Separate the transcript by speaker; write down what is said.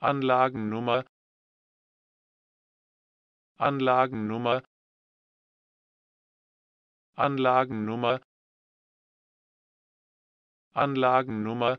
Speaker 1: Anlagennummer. Anlagennummer. Anlagennummer. Anlagennummer.